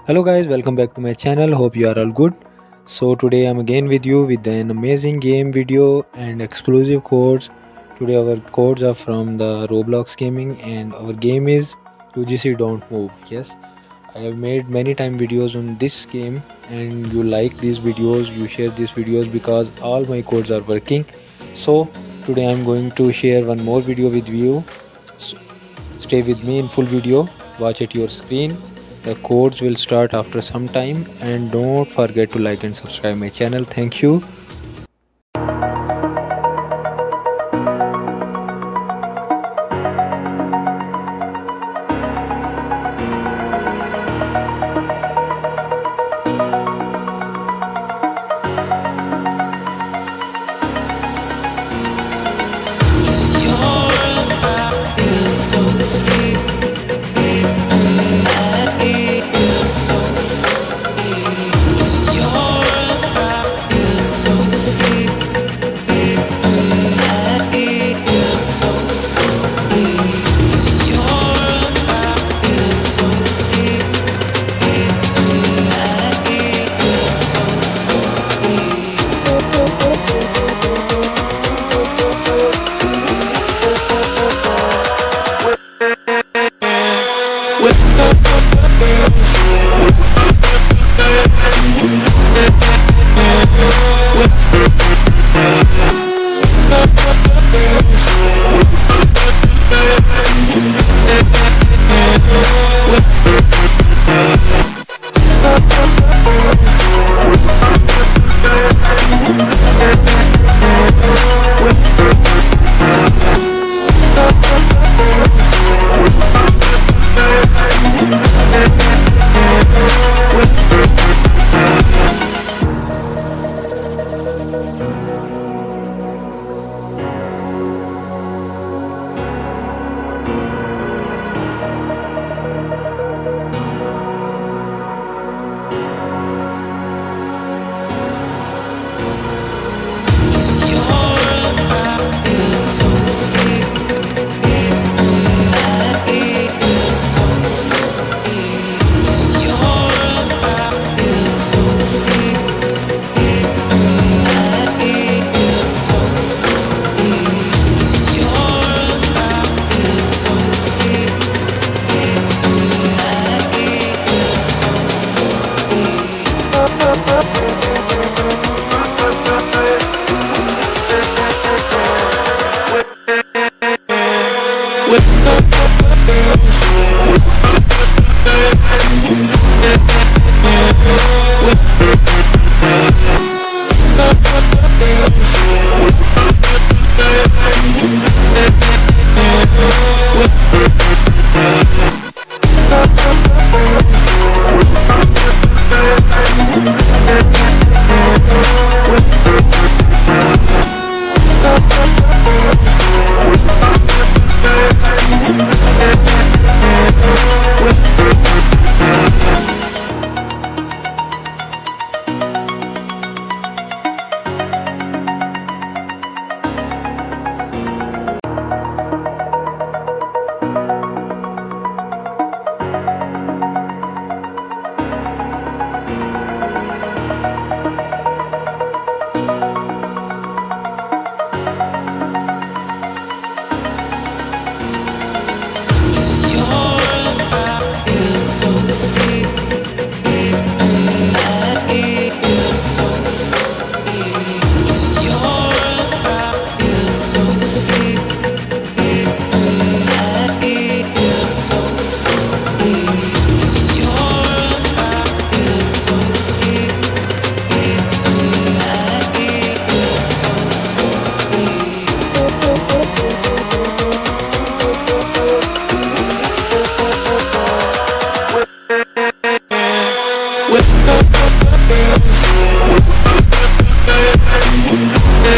hello guys welcome back to my channel. Hope you are all good. So today i'm again with you with an amazing game video and exclusive codes. Today our codes are from the roblox gaming and our game is ugc don't move. Yes i have made many time videos on this game and you like these videos you share these videos because all my codes are working. So today i'm going to share one more video with you. So stay with me in full video. Watch at your screen the codes will start after some time. And don't forget to like and subscribe my channel. Thank you We